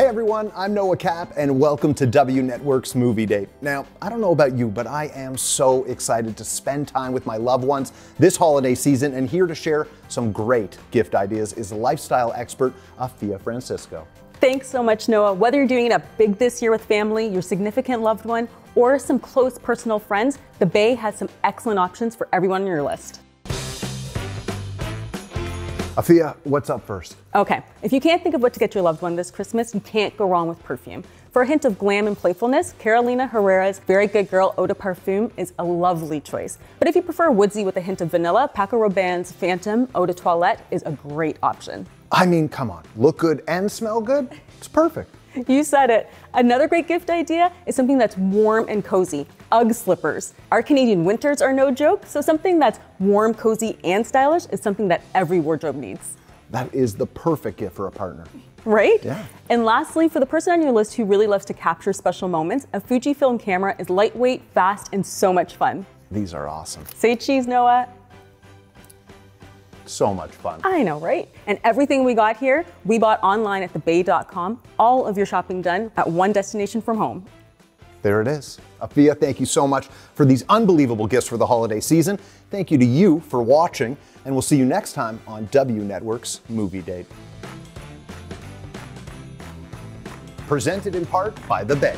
Hey everyone, I'm Noah Cappe, and welcome to W Network's Movie Date. Now, I don't know about you, but I am so excited to spend time with my loved ones this holiday season, and here to share some great gift ideas is lifestyle expert Afiya Francisco. Thanks so much, Noah. Whether you're doing it up big this year with family, your significant loved one, or some close personal friends, the Bay has some excellent options for everyone on your list. Afiya, what's up first? Okay, if you can't think of what to get your loved one this Christmas, you can't go wrong with perfume. For a hint of glam and playfulness, Carolina Herrera's Very Good Girl Eau de Parfum is a lovely choice. But if you prefer woodsy with a hint of vanilla, Paco Rabanne's Phantom Eau de Toilette is a great option. I mean, come on, look good and smell good? It's perfect. You said it. Another great gift idea is something that's warm and cozy. Ugg slippers. Our Canadian winters are no joke, so something that's warm, cozy, and stylish is something that every wardrobe needs. That is the perfect gift for a partner. Right? Yeah. And lastly, for the person on your list who really loves to capture special moments, a Fujifilm camera is lightweight, fast, and so much fun. These are awesome. Say cheese, Noah. So much fun. I know, right? And everything we got here, we bought online at thebay.com. All of your shopping done at one destination from home. There it is. Afiya, thank you so much for these unbelievable gifts for the holiday season. Thank you to you for watching, and we'll see you next time on W Network's Movie Date. Presented in part by The Bay.